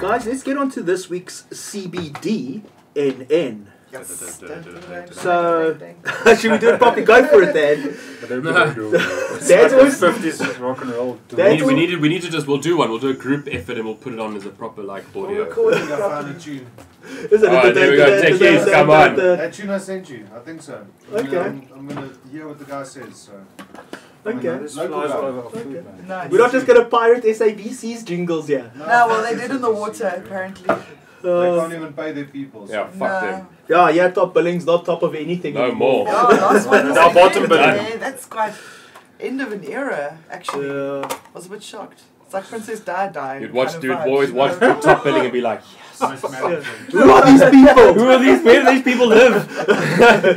Guys, let's get on to this week's CBD NN. Yes. So, should we do it properly? Go for it then. That's That's always- fifties rock and roll. That's We need, we need to, we need to just we'll do one. We'll do a group effort and we'll put it on as a proper like We're audio. recording. I found a tune. Is it? Alright, there we go. Take these, come on. That tune I sent you. I think so. Okay. I'm, I'm gonna hear what the guy says. So. Okay. This Local flies guy. all over our Okay. Nice. We're not just gonna pirate SABC's jingles here. No, No, well, they did in the water, apparently. They Uh, can't even pay their people. So. Yeah, fuck no. them. yeah, yeah, top billing's not top of anything. No anymore. more. Yeah, last one Now bottom end, billing. That's quite end of an era, actually. Yeah. I was a bit shocked. It's like Princess Di Di. You'd watch, kind dude, of vibes, always you watch the top billing and be like, Nice management. Who are these people? who are these? Where do these people live?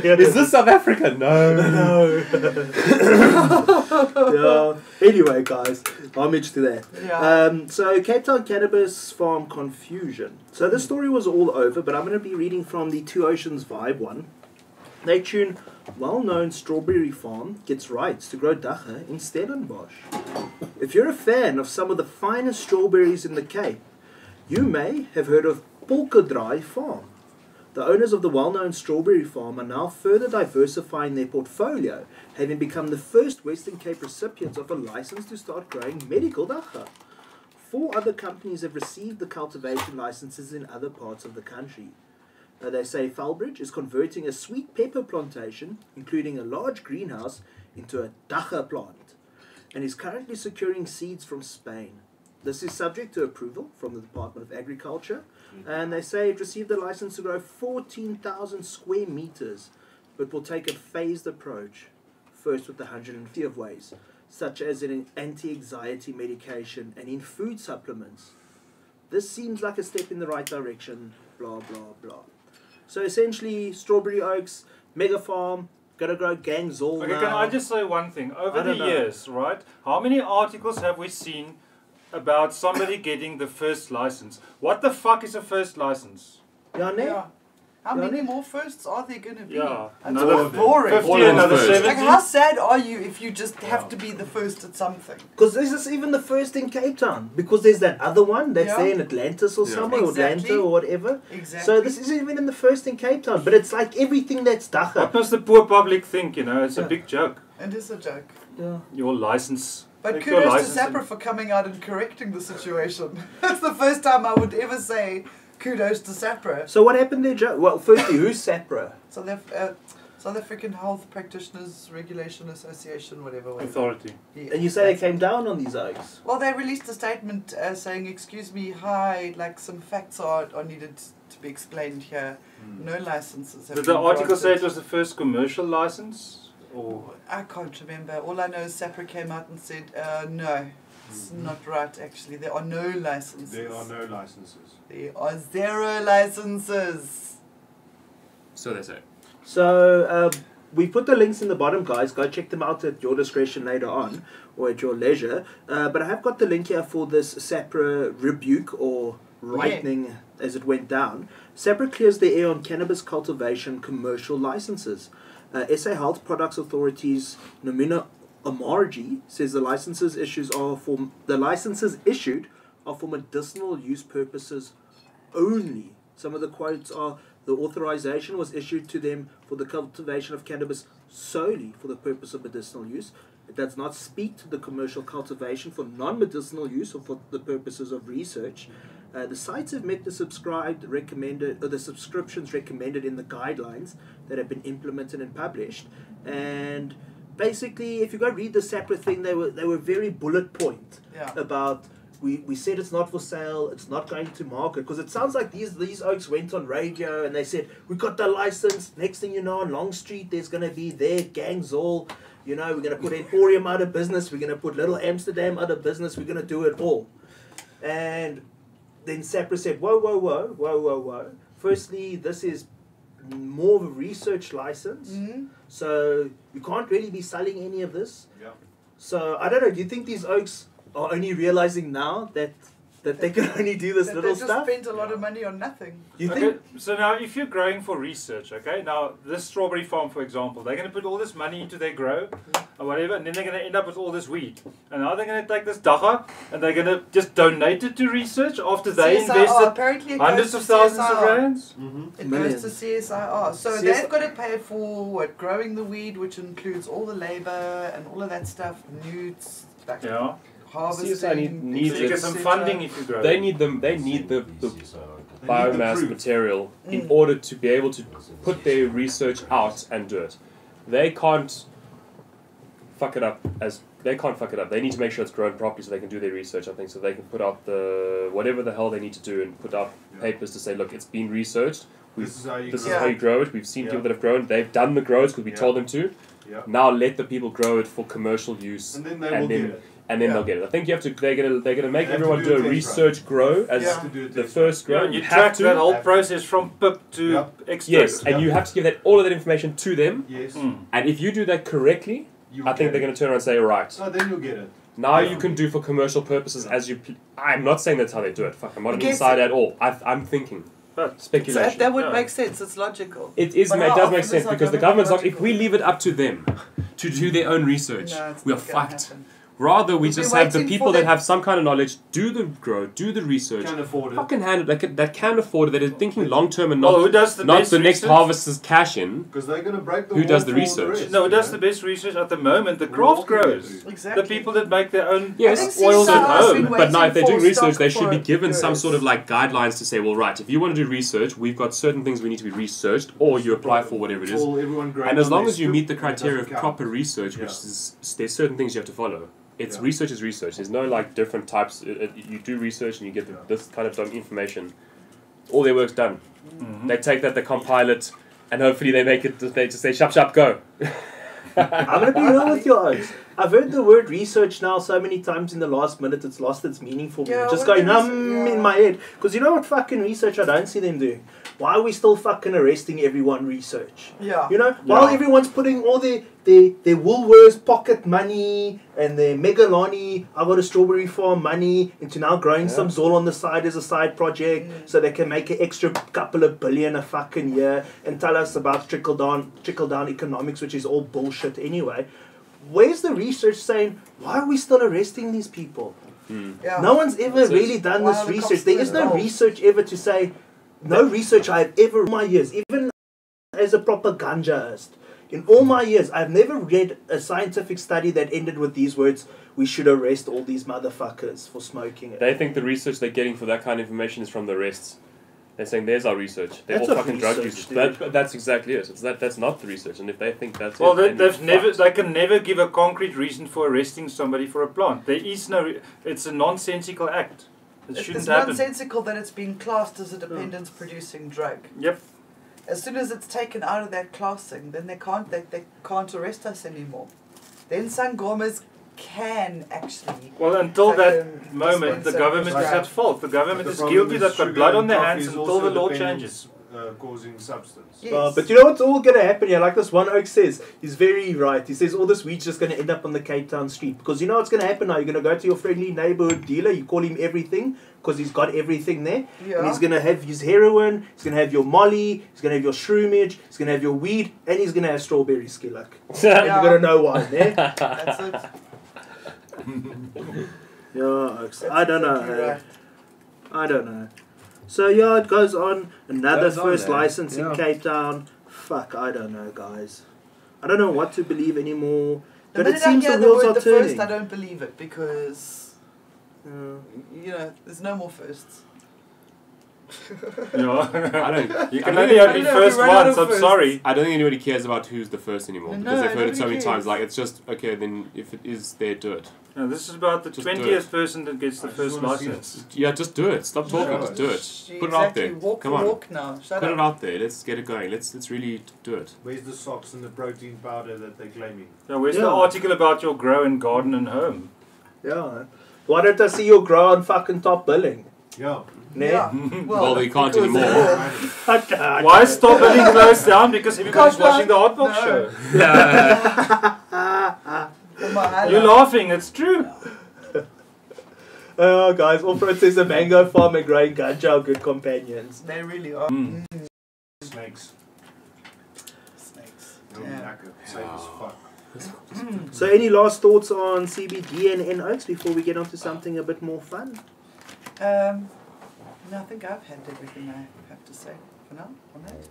Is this South Africa? No. No. yeah. Anyway, guys, homage to that. Yeah. Um, so, Cape Town Cannabis Farm Confusion. So, this story was all over, but I'm going to be reading from the Two Oceans Vibe one. They tune well known strawberry farm gets rights to grow dagga in Stellenbosch. If you're a fan of some of the finest strawberries in the Cape, you may have heard of Polkadraai Farm. The owners of the well known strawberry farm are now further diversifying their portfolio, having become the first Western Cape recipients of a license to start growing medical dagga. Four other companies have received the cultivation licenses in other parts of the country. Uh, they say Falbridge is converting a sweet pepper plantation, including a large greenhouse, into a dagga plant, and is currently securing seeds from Spain. This is subject to approval from the Department of Agriculture, and they say it received a license to grow 14,000 square meters, but will take a phased approach, first with the 150 of ways, such as in anti-anxiety medication and in food supplements. This seems like a step in the right direction, blah, blah, blah. So essentially, Strawberry Oaks, Mega Farm, gonna grow gangs all Okay, now. can I just say one thing? Over I the don't know. years, right? How many articles have we seen about somebody getting the first license? What the fuck is a first license? Yeah, ne? yeah. How many more firsts are there going to be? Yeah, That's another all boring. 50, All another first. 70. Like, how sad are you if you just have Yeah. to be the first at something? Because this is even the first in Cape Town. Because there's that other one that's Yeah. there in Atlantis or Yeah. somewhere, or Atlanta or whatever. Exactly. So this isn't even in the first in Cape Town. But it's like everything that's dagga. What must the poor public think? You know, it's Yeah. a big joke. It is a joke. Yeah. Your license. But Take your kudos to license and- SAHPRA for coming out and correcting the situation. That's the first time I would ever say kudos to SAHPRA. So what happened there, Joe? Well, firstly, who's SAHPRA? South, Af- uh, South African Health Practitioners Regulation Association, whatever. whatever. Authority. Yeah, And you say they came down on these oaks. Well, they released a statement uh, saying, "Excuse me, hi, like some facts are, are needed to be explained here. No licenses." Have Did the been article say it was the first commercial license? Or I can't remember. All I know is SAHPRA came out and said, uh, "No, it's Mhm. not right. Actually, there are no licenses. There are no licenses. There are zero licenses." so they say. So um, we put the links in the bottom, guys. Go check them out at your discretion later on or at your leisure. Uh, but I have got the link here for this SAHPRA rebuke or rightening as it went down. SAHPRA clears the air on cannabis cultivation commercial licenses. Uh, SA Health Products Authority's Nomina Amarji says the licenses issues are for the licenses issued are for medicinal use purposes only. Some of the quotes are the authorization was issued to them for the cultivation of cannabis solely for the purpose of medicinal use. It does not speak to the commercial cultivation for non medicinal use or for the purposes of research. Uh, the sites have met the subscribed recommended or the subscriptions recommended in the guidelines that have been implemented and published. And basically, if you go read the separate thing, they were they were very bullet point Yeah. about we, we said it's not for sale, it's not going to market because it sounds like these these oaks went on radio and they said we got the license. Next thing you know, on Long Street there's going to be their gangs all. You know, we're going to put Emporium out of business. We're going to put Little Amsterdam out of business. We're going to do it all. And then SAHPRA said, whoa, whoa, whoa, whoa, whoa, whoa. Firstly, this is more of a research license. Mhm. So you can't really be selling any of this. Yeah. So I don't know. Do you think these oaks are only realizing now that that they can only do this That little they just stuff? spent a lot of money on nothing. You okay, think? so now if you're growing for research, okay, now this strawberry farm, for example, they're going to put all this money into their grow or whatever, and then they're going to end up with all this weed. And now they're going to take this dagga and they're going to just donate it to research after they CSIR, invested apparently hundreds of to thousands of CSIR. rands. Mm-hmm. It Millions. goes to CSIR. So CS they've got to pay for what growing the weed, which includes all the labor and all of that stuff, nutes, like Yeah. Harvesting. CSIR need- needs So you get it. some funding if you grow. They need them. They need the, the They the biomass proof. material in Mm. order to be able to put their research out and do it. They can't fuck it up as they can't fuck it up. They need to make sure it's grown properly so they can do their research. I think so they can put out the whatever the hell they need to do and put out Yeah. papers to say, look, it's been researched. We've, This is how you this is grow. how you grow it. We've seen Yeah. people that have grown. They've done the grows because we Yeah. told them to. Yeah. Now let the people grow it for commercial use, And then they and will then get it. and then Yeah. they'll get it. I think you have to. They're gonna they're gonna make They have to everyone do do a a test research grow as Yeah. To do a the first Yeah, grow. and you have track to. that whole process from PIP to Yeah. extract. Yes, and Yeah. you have to give that all of that information to them. Yes. Mm. And if you do that correctly, You I think they're it. going to turn around and say, right, So then you'll get it. now Yeah. you can do for commercial purposes as you. Pl- I'm not saying that's how they do it. Fuck, I'm not I on inside at all. I, I'm thinking But speculation. that would Yeah. make sense. It's logical. it is. But It does make sense because the government's like, if we leave it up to them to do their own research, No, we are fucked. happen. Rather, we We've just have the people that have some kind of knowledge do the grow, do the research, Can afford it. fucking hand it, that can, that can afford it, that is thinking long term and oh, not well, who does the not best the next research? harvest's cash in. Because they're going to break the Who does the for all research? rest, No, who does know? the best research at the moment? The We're craft all growers. Exactly. The people that make their own Yes. Oils at home. But now, if they're doing research, they should be for given some sort of like guidelines to say, well, right, if you want to do research, we've got certain things we need to be researched, or you apply for whatever it is. All everyone grades And as long as you meet the criteria of proper research, which is there's certain things you have to follow. It's Yeah. research is research. There's no like different types. It, it- you do research and you get the, this kind of dumb information. All their work's done. Mhm. They take that, they compile it, and hopefully they make it. They just say, "Shop, shop, go." I'm gonna be real with you guys. I've heard the word research now so many times in the last minute, it's lost its meaning for me. Yeah, Just going is- um yeah. in my head. Because you know what fucking research I don't see them doing? Why are we still fucking arresting everyone research? Yeah. You know, while everyone's putting all their, their, their Woolworths pocket money and their Megalani, I got a strawberry farm money into now growing some Zol on the side as a side project Mm. so they can make an extra couple of billion a fucking year and tell us about trickle down trickle down economics, which is all bullshit anyway. Where's the research saying why are we still arresting these people? Hmm. Yeah. No one's ever That's really done this the research. cops There still is no involved? research ever to say, no research I've ever in my years, even as a proper ganjaist. In all my years, I've never read a scientific study that ended with these words, we should arrest all these motherfuckers for smoking it. They think the research they're getting for that kind of information is from the arrests. They're saying there's our research. They're That's all not fucking drug research, users. That, that's exactly it. It's that that's not the research. And if they think that's Well, it, they, they've never. fucked. They can never give a concrete reason for arresting somebody for a plant. There is no. It's a nonsensical act. It It- shouldn't It's happen. nonsensical that it's being classed as a hmm. dependence producing drug. Yep. As soon as it's taken out of that classing, then they can't they, they can't arrest us anymore. Then Sangomas can actually Well, until that fucking moment, the dispense government is at fault. The government the is guilty. They've got blood on their hands until the law changes. Uh, causing substance. Yes. Uh, but you know what's all going to happen here? Like this one oak says, he's very right. He says all this weed's just going to end up on the Cape Town street. Because you know what's going to happen now? You're going to go to your friendly neighborhood dealer, you call him everything, because he's got everything there. Yeah. And he's going to have his heroin, he's going to have your molly, he's going to have your shroomage, he's going to have your weed, and he's going to have strawberry skillock. Yeah. You're going to know why, eh? That's it. Yeah, I don't know. eh? right. I don't know. So yeah, it goes on. Another Goes on first there. license Yeah. in Cape Town. Fuck, I don't know, guys. I don't know what to believe anymore. The But it minute I seems hear the the wheels word are the turning. first, I don't believe it because Yeah. you know there's no more firsts. Yeah. I don't. You I can don't only have I the don't know, first we ran out once. of I'm firsts. sorry. I don't think anybody cares about who's the first anymore No, because they've heard it so nobody many times. Like it's just okay. Then if it is there, do it. No, this is about the Just do it. twentieth person that gets the I just first wanna see license. Yeah, just do it. Stop talking. No, just do it. Sh- Put it out there. Walk Come the on. walk now. Shut Put up. it out there. Let's get it going. Let's let's really do it. Where's the socks and the protein powder that they're claiming? Now, where's the Yeah. article about your grow and garden and home? Yeah. Why don't I see your grow on fucking top billing? Yeah. Nah. Yeah. Well, we can't because- anymore. Why is Stop Billing closed down? Because everybody's Because, watching the Hot Box no. show. Come on, You're laughing. It's true. Oh, guys, off-road says the mango farm and growing ganja are good companions. They really are. Mm. Snakes. Snakes. Yeah. lekker. Safe as fuck. So, any last thoughts on CBD and N oats before we get on to something a bit more fun? Um, no, I think I've had everything I have to say for now on that.